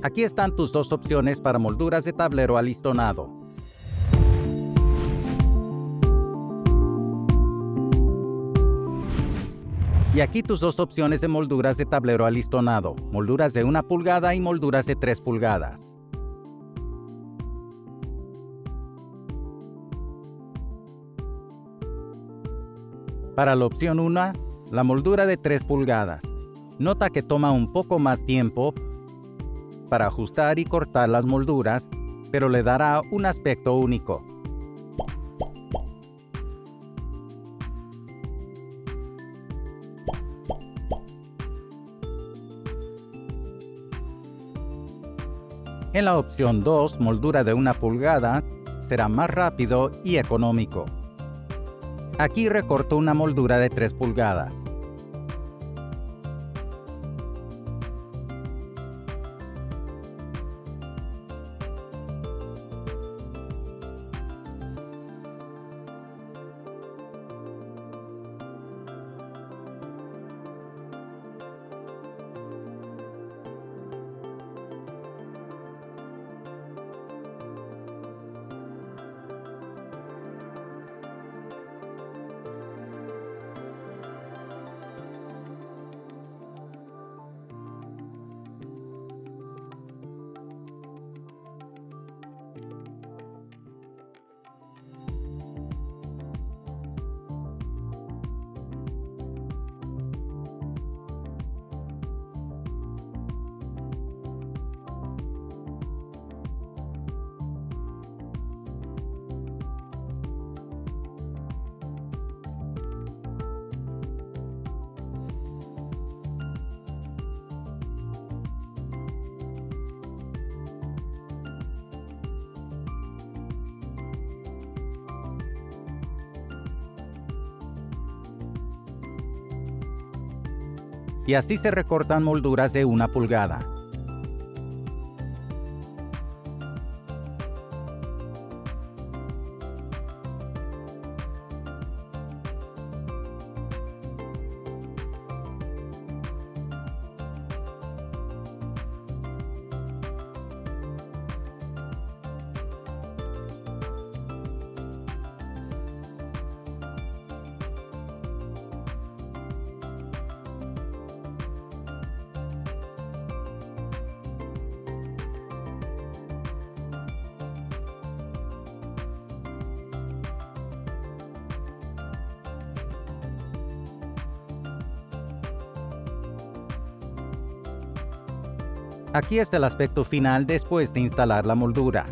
Aquí están tus dos opciones para molduras de tablero alistonado. Y aquí tus dos opciones de molduras de tablero alistonado, molduras de 1 pulgada y molduras de 3 pulgadas. Para la opción 1, la moldura de 3 pulgadas. Nota que toma un poco más tiempo para ajustar y cortar las molduras, pero le dará un aspecto único. En la opción 2, moldura de 1 pulgada, será más rápido y económico. Aquí recorto una moldura de 3 pulgadas. Y así se recortan molduras de una pulgada. Aquí está el aspecto final después de instalar la moldura.